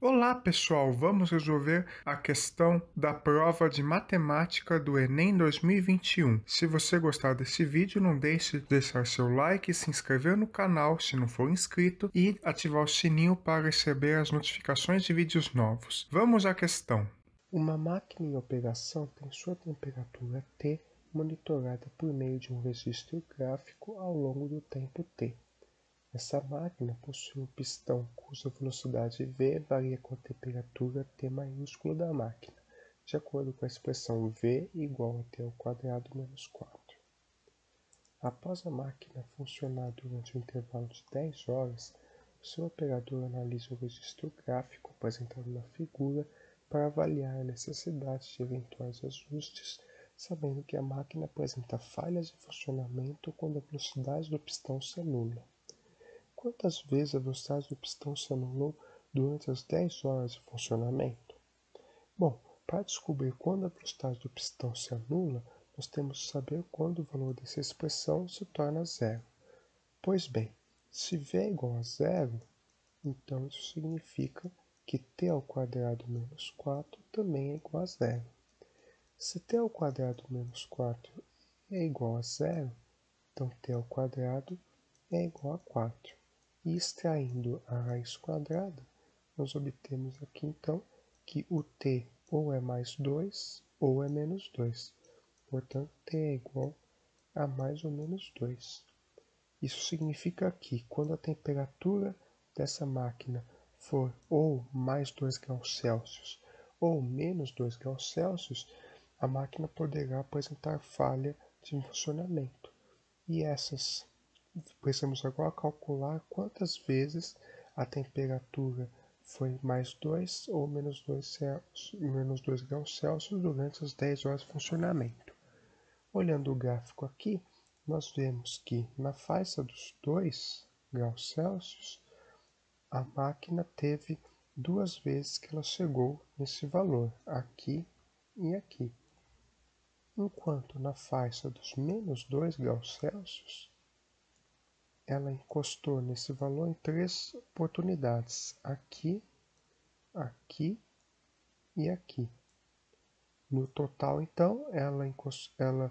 Olá pessoal, vamos resolver a questão da prova de matemática do Enem 2021. Se você gostar desse vídeo, não deixe de deixar seu like, se inscrever no canal se não for inscrito e ativar o sininho para receber as notificações de vídeos novos. Vamos à questão. Uma máquina em operação tem sua temperatura T monitorada por meio de um registro gráfico ao longo do tempo T. Essa máquina possui um pistão cuja velocidade v varia com a temperatura T maiúsculo da máquina, de acordo com a expressão v igual a t ao quadrado menos 4. Após a máquina funcionar durante um intervalo de 10 horas, o seu operador analisa o registro gráfico apresentado na figura para avaliar a necessidade de eventuais ajustes, sabendo que a máquina apresenta falhas de funcionamento quando a velocidade do pistão se anula. Quantas vezes a velocidade do pistão se anulou durante as 10 horas de funcionamento? Bom, para descobrir quando a velocidade do pistão se anula, nós temos que saber quando o valor dessa expressão se torna zero. Pois bem, se v é igual a zero, então isso significa que t ao quadrado menos 4 também é igual a zero. Se t ao quadrado menos 4 é igual a zero, então t ao quadrado é igual a 4. E extraindo a raiz quadrada, nós obtemos aqui então que o t ou é mais 2 ou é menos 2. Portanto, t é igual a mais ou menos 2. Isso significa que quando a temperatura dessa máquina for ou mais 2 graus Celsius ou menos 2 graus Celsius, a máquina poderá apresentar falha de funcionamento. E essas precisamos agora calcular quantas vezes a temperatura foi mais 2 ou menos 2, Celsius, menos 2 graus Celsius durante as 10 horas de funcionamento. Olhando o gráfico aqui, nós vemos que na faixa dos 2 graus Celsius, a máquina teve duas vezes que ela chegou nesse valor, aqui e aqui. Enquanto na faixa dos menos 2 graus Celsius, ela encostou nesse valor em três oportunidades: aqui, aqui e aqui. No total, então, ela, ela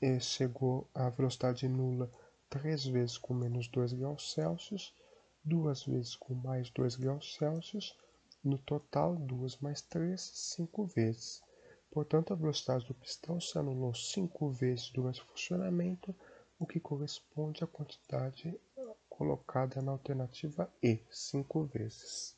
eh, chegou à velocidade nula três vezes com menos 2 graus Celsius, duas vezes com mais 2 graus Celsius, no total, duas mais três, cinco vezes. Portanto, a velocidade do pistão se anulou cinco vezes durante o funcionamento, o que corresponde à quantidade colocada na alternativa E, cinco vezes.